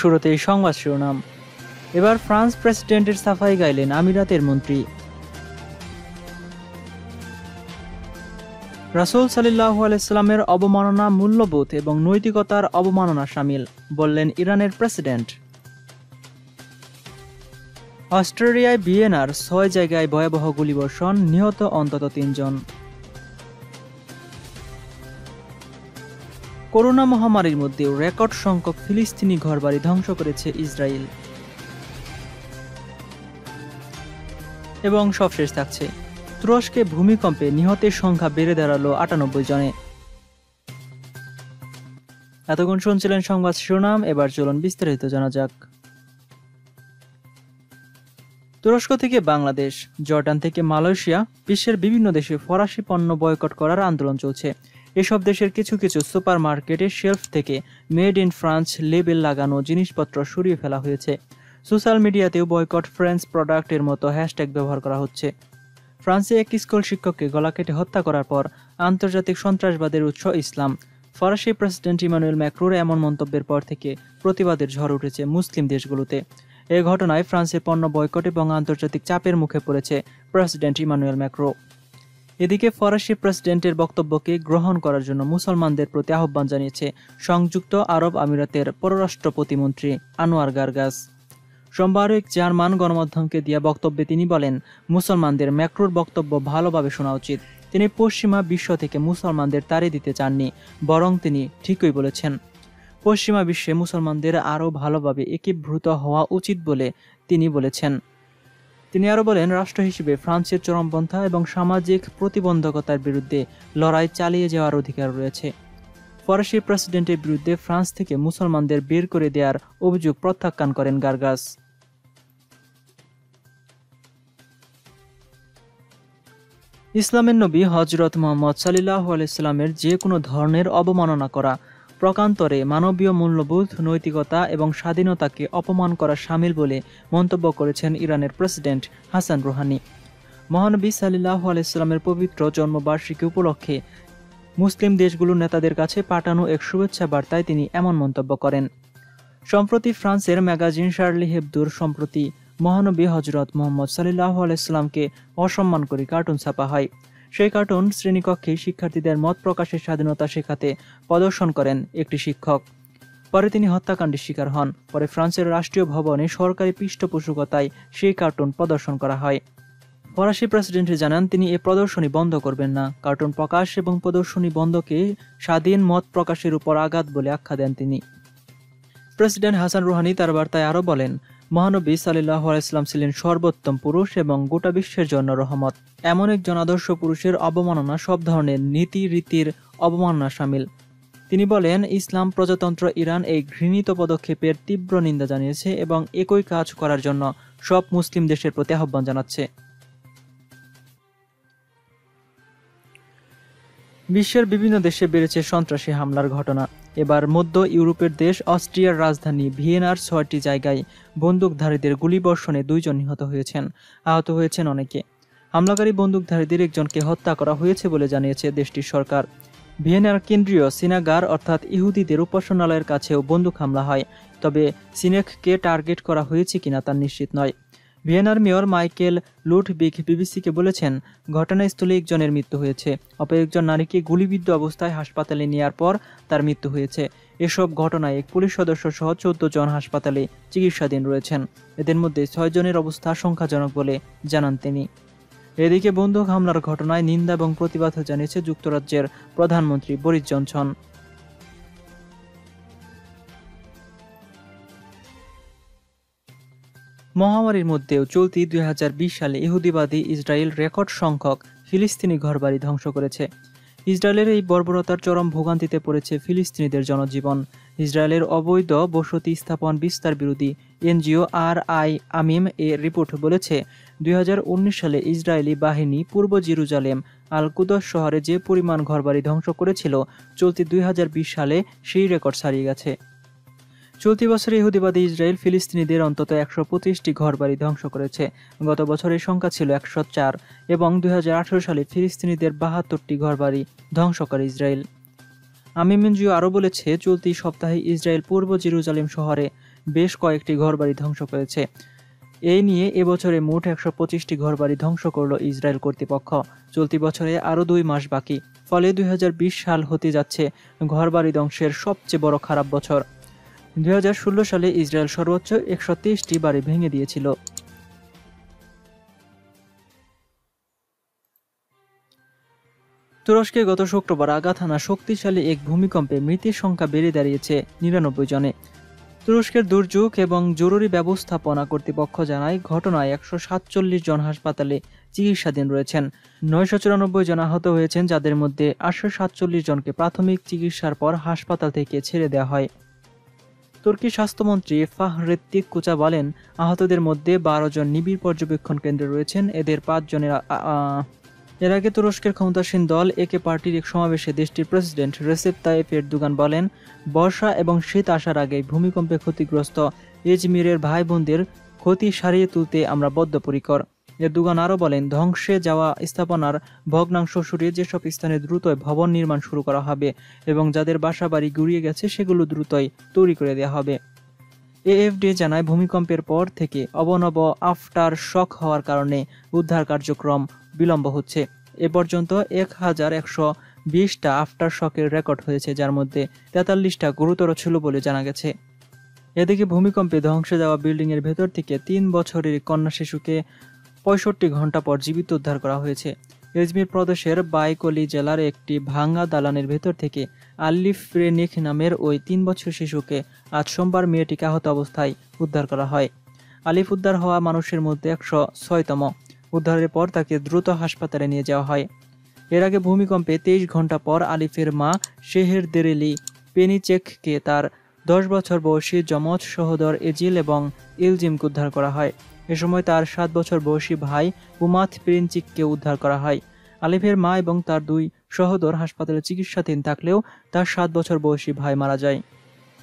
শুরুতেই সংবাদ শিরোনাম। এবার ফ্রান্স প্রেসিডেন্টের সাফাই গাইলেন আমিরাতের মন্ত্রী। রাসুল সাল্লাহ আলাইস্লামের অবমাননা মূল্যবোধ এবং নৈতিকতার অবমাননা সামিল, বললেন ইরানের প্রেসিডেন্ট। অস্ট্রেলিয়ায় বিয়েনার ছয় জায়গায় ভয়াবহ গুলিবর্ষণ নিহত অন্তত তিনজন। করোনা মহামারীর মধ্যেও রেকর্ড সংখ্যক ফিলিস্তিনি ঘরবাড়ি ধ্বংস করেছে ইসরায়েল। এবং সবশেষ থাকছে, তুরস্কে ভূমিকম্পে নিহতের সংখ্যা বেড়ে দাঁড়াল আটানব্বই জনে। এতক্ষণ শুনছিলেন সংবাদ শিরোনাম, এবার চলুন বিস্তারিত জানা যাক। তুরস্ক থেকে বাংলাদেশ, জর্ডান থেকে মালয়েশিয়া, বিশ্বের বিভিন্ন দেশে ফরাসি পণ্য বয়কট করার আন্দোলন চলছে। এসব দেশের কিছু কিছু সুপার মার্কেটের শেলফ থেকে মেড ইন ফ্রান্স লেবেল লাগানো জিনিসপত্র সরিয়ে ফেলা হয়েছে। সোশ্যাল মিডিয়াতেও বয়কট ফ্রেন্স প্রোডাক্টের মতো হ্যাশট্যাগ ব্যবহার করা হচ্ছে। ফ্রান্সে এক স্কুল শিক্ষককে গলা কেটে হত্যা করার পর আন্তর্জাতিক সন্ত্রাসবাদের উৎস ইসলাম। ফরাসি প্রেসিডেন্ট ইমানুয়েল ম্যাক্রোর এমন মন্তব্যের পর থেকে প্রতিবাদের ঝড় উঠেছে মুসলিম দেশগুলোতে। এ ঘটনায় ফ্রান্সের পণ্য বয়কট এবং আন্তর্জাতিক চাপের মুখে পড়েছে প্রেসিডেন্ট ইমানুয়েল ম্যাক্রো। এদিকে ফরাসি প্রেসিডেন্টের বক্তব্যকে গ্রহণ করার জন্য মুসলমানদের প্রতি আহ্বান জানিয়েছে সংযুক্ত আরব আমিরাতের পররাষ্ট্র প্রতিমন্ত্রী আনোয়ার গার্গাস। সোমবার এক জার্মান গণমাধ্যমকে দিয়া বক্তব্যে তিনি বলেন, মুসলমানদের ম্যাক্রোর বক্তব্য ভালোভাবে শোনা উচিত। তিনি পশ্চিমা বিশ্ব থেকে মুসলমানদের তাড়ি দিতে চাননি, বরং তিনি ঠিকই বলেছেন। পশ্চিমা বিশ্বে মুসলমানদের আরও ভালোভাবে একীভূত হওয়া উচিত বলে তিনি বলেছেন। তিনি আরও বলেন, রাষ্ট্র হিসেবে ফ্রান্সের চরমপন্থা এবং সামাজিক প্রতিবন্ধকতার বিরুদ্ধে লড়াই চালিয়ে যাওয়ার অধিকার রয়েছে। ফরাসি প্রেসিডেন্টের বিরুদ্ধে ফ্রান্স থেকে মুসলমানদের বের করে দেওয়ার অভিযোগ প্রত্যাখ্যান করেন গার্গাস। ইসলামের নবী হজরত মোহাম্মদ সাল্লাহ আলাইস্লামের যে কোনো ধরনের অবমাননা করা প্রকান্তরে মানবীয় মূল্যবোধ, নৈতিকতা এবং স্বাধীনতাকে অপমান করা সামিল বলে মন্তব্য করেছেন ইরানের প্রেসিডেন্ট হাসান রুহানি। মহানবী সাল্লাহ আলাইস্লামের পবিত্র জন্মবার্ষিকী উপলক্ষে মুসলিম দেশগুলোর নেতাদের কাছে পাঠানো এক শুভেচ্ছা বার্তায় তিনি এমন মন্তব্য করেন। সম্প্রতি ফ্রান্সের ম্যাগাজিন শার্লি হেবদুর সম্প্রতি মহানবী হজরত মোহাম্মদ সাল্লাহ আলাইস্লামকে অসম্মান করে কার্টুন ছাপা হয়। সেই কার্টুন শ্রেণীকক্ষে শিক্ষার্থীদের মত প্রকাশের স্বাধীনতা শেখাতে প্রদর্শন করেন একটি শিক্ষক। পরে তিনি হত্যাকাণ্ডের শিকার হন। পরে ফ্রান্সের রাষ্ট্রীয় ভবনে সরকারি পৃষ্ঠপোষকতায় সেই কার্টুন প্রদর্শন করা হয়। ফরাসি প্রেসিডেন্ট জানান, তিনি এ প্রদর্শনী বন্ধ করবেন না। কার্টুন প্রকাশ এবং প্রদর্শনী বন্ধকে স্বাধীন মত প্রকাশের উপর আঘাত বলে আখ্যা দেন তিনি। প্রেসিডেন্ট হাসান রুহানি তার বার্তায় আরও বলেন মহানবী সাল্লাহ আলাইসলাম ছিলেন সর্বোত্তম পুরুষ এবং গোটা বিশ্বের জন্য রহমত। এমন একজন আদর্শ পুরুষের অবমাননা সব ধরনের নীতি, রীতির অবমাননা সামিল। তিনি বলেন, ইসলাম প্রজাতন্ত্র ইরান এই ঘৃণিত পদক্ষেপের তীব্র নিন্দা জানিয়েছে এবং একই কাজ করার জন্য সব মুসলিম দেশের প্রতি আহ্বান জানাচ্ছে। বিশ্বের বিভিন্ন দেশে বেড়েছে সন্ত্রাসী হামলার ঘটনা। এবার মধ্য ইউরোপের দেশ অস্ট্রিয়ার রাজধানী ভিয়েনার ছয়টি জায়গায় বন্দুকধারীদের গুলিবর্ষণে দুইজন নিহত হয়েছেন। আহত হয়েছেন অনেকে। হামলাকারী বন্দুকধারীদের একজনকে হত্যা করা হয়েছে বলে জানিয়েছে দেশটির সরকার। ভিয়েনার কেন্দ্রীয় সিনাগার অর্থাৎ ইহুদিদের উপাসনালয়ের কাছেও বন্দুক হামলা হয়, তবে সিনেককে টার্গেট করা হয়েছে কিনা তা নিশ্চিত নয়। ভিয়েনার মেয়র মাইকেল লুটবিক বিবিসিকে বলেছেন ঘটনাস্থলে একজনের মৃত্যু হয়েছে। অপর একজন নারীকে গুলিবিদ্ধ অবস্থায় হাসপাতালে নেওয়ার পর তার মৃত্যু হয়েছে। এসব ঘটনায় এক পুলিশ সদস্য সহ চোদ্দ জন হাসপাতালে চিকিৎসাধীন রয়েছেন। এদের মধ্যে ছয় জনের অবস্থা আশঙ্কাজনক বলে জানান তিনি। এদিকে বন্দুক হামলার ঘটনায় নিন্দা এবং প্রতিবাদ জানিয়েছে যুক্তরাজ্যের প্রধানমন্ত্রী বরিস জনসন। মহামারীর মধ্যেও চলতি দুই হাজার বিশ সালে ইহুদিবাদী ইসরায়েল রেকর্ড সংখ্যক ফিলিস্তিনি ঘরবাড়ি ধ্বংস করেছে। ইসরায়েলের এই বর্বরতার চরম ভোগান্তিতে পড়েছে ফিলিস্তিনিদের জনজীবন। ইসরায়েলের অবৈধ বসতি স্থাপন বিস্তার বিরোধী এনজিও আর আই আমিম এ রিপোর্ট বলেছে, দুই হাজার উনিশ সালে ইসরায়েলি বাহিনী পূর্ব জিরুজালেম আল কুদস শহরে যে পরিমাণ ঘরবাড়ি ধ্বংস করেছিল, চলতি দুই হাজার বিশ সালে সেই রেকর্ড ছাড়িয়ে গেছে। চলতি বছরে ইহুদিবাদী ইসরায়েল ফিলিস্তিনিদের অন্তত একশো পঁচিশটি ঘরবাড়ি ধ্বংস করেছে। গত বছরের সংখ্যা ছিল একশো চার এবং দু হাজার আঠেরো সালে ফিলিস্তিনিদের বাহাত্তরটি ঘরবাড়ি ধ্বংস করে ইসরায়েল। আমিমেনজিও আরও বলেছে, চলতি সপ্তাহে ইসরায়েল পূর্ব জেরুজালেম শহরে বেশ কয়েকটি ঘরবাড়ি ধ্বংস করেছে। এই নিয়ে এবছরে মোট একশো পঁচিশটি ঘরবাড়ি ধ্বংস করল ইসরায়েল কর্তৃপক্ষ। চলতি বছরে আরও দুই মাস বাকি। ফলে দুই হাজার বিশ সাল হতে যাচ্ছে ঘরবাড়ি ধ্বংসের সবচেয়ে বড় খারাপ বছর। দুই হাজার ষোলো সালে ইসরায়েল সর্বোচ্চ একশো তেইশটি বাড়ি ভেঙে দিয়েছিল। তুরস্কে গত শুক্রবার আঘাত হানা শক্তিশালী এক ভূমিকম্পে মৃতের সংখ্যা বেড়ে দাঁড়িয়েছে নিরানব্বই জনে। তুরস্কের দুর্যোগ এবং জরুরি ব্যবস্থাপনা কর্তৃপক্ষ জানায় ঘটনায় একশো সাতচল্লিশ জন হাসপাতালে চিকিৎসাধীন রয়েছেন। নয়শো চুরানব্বই জন আহত হয়েছেন, যাদের মধ্যে আটশো সাতচল্লিশ জনকে প্রাথমিক চিকিৎসার পর হাসপাতাল থেকে ছেড়ে দেওয়া হয়। তুর্কি স্বাস্থ্যমন্ত্রী ফাহরেত্তিক কুচা বলেন, আহতদের মধ্যে বারো জন নিবিড় পর্যবেক্ষণ কেন্দ্রে রয়েছেন। এদের পাঁচ জনের, আ- আ- এর আগে তুরস্কের ক্ষমতাসীন দল একে পার্টির এক সমাবেশে দেশটির প্রেসিডেন্ট রেসেপ তাইপ এরদোগান বলেন, বর্ষা এবং শীত আসার আগে ভূমিকম্পে ক্ষতিগ্রস্ত এজমিরের ভাই বোনদের ক্ষতি সারিয়ে তুলতে আমরা বদ্ধপরিকর। এরদোগান আরও বলেন, ধ্বংসে যাওয়া স্থাপনার ভগ্নাংশ সরিয়ে যেসব স্থানে দ্রুতই ভবন নির্মাণ শুরু করা হবে এবং যাদের বাসা বাড়ি গুড়িয়ে গেছে সেগুলো দ্রুতই তৈরি করে দেওয়া হবে। এএফডি জানায়, ভূমিকম্পের পর থেকে অবনব আফটার শক হওয়ার কারণে উদ্ধার কার্যক্রম বিলম্ব হচ্ছে। এ পর্যন্ত এক হাজার একশো বিশটা আফটার শকের রেকর্ড হয়েছে, যার মধ্যে তেতাল্লিশটা গুরুতর ছিল বলে জানা গেছে। এদিকে ভূমিকম্পে ধ্বংসে যাওয়া বিল্ডিংয়ের ভেতর থেকে তিন বছরের কন্যা শিশুকে পঁয়ষট্টি ঘণ্টা পর জীবিত উদ্ধার করা হয়েছে। ইজমির প্রদেশের বাইকলি জেলার একটি ভাঙ্গা দালানের ভেতর থেকে আল্লিফ রেনিক নামের ওই তিন বছর শিশুকে আজ সোমবার মেয়েটিকে আহত অবস্থায় উদ্ধার করা হয়। আলিফ উদ্ধার হওয়া মানুষের মধ্যে একশো ছয়তম। উদ্ধারের পর তাকে দ্রুত হাসপাতালে নিয়ে যাওয়া হয়। এর আগে ভূমিকম্পে তেইশ ঘণ্টা পর আলিফের মা শেহের দেরেলি পেনিচেককে তার দশ বছর বয়সী যমজ সহোদর এজিল এবং ইলজিমকে উদ্ধার করা হয়। এ সময় তার সাত বছর বয়সী ভাই উমাথ প্রিন্সিককে উদ্ধার করা হয়। আলিফের মা এবং তার দুই সহোদর হাসপাতালে চিকিৎসাধীন থাকলেও তার সাত বছর বয়সী ভাই মারা যায়।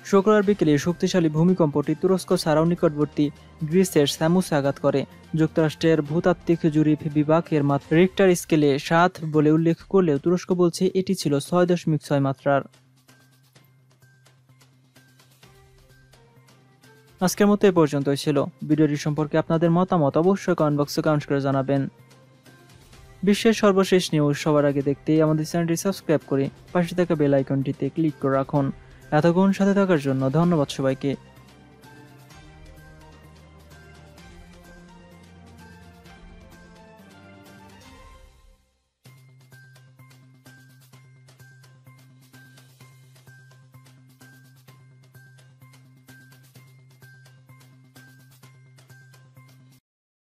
শুক্রবার বিকেলে শক্তিশালী ভূমিকম্পটি তুরস্ক ছাড়াও নিকটবর্তী গ্রিসের স্যামুসে আঘাত করে। যুক্তরাষ্ট্রের ভূতাত্ত্বিক জরিপ বিভাগ এর মাত্রা রিক্টার স্কেলে সাত বলে উল্লেখ করলেও তুরস্ক বলছে এটি ছিল ছয় দশমিক ছয় মাত্রার। আজকের মতো এ পর্যন্তই ছিল। ভিডিওটি সম্পর্কে আপনাদের মতামত অবশ্যই কমেন্ট বক্সে কমেন্ট করে জানাবেন। বিশ্বের সর্বশেষ নিউজ সবার আগে দেখতে আমাদের চ্যানেলটি সাবস্ক্রাইব করে পাশে থাকা বেল আইকনটিতে ক্লিক করে রাখুন। এতক্ষণ সাথে থাকার জন্য ধন্যবাদ সবাইকে।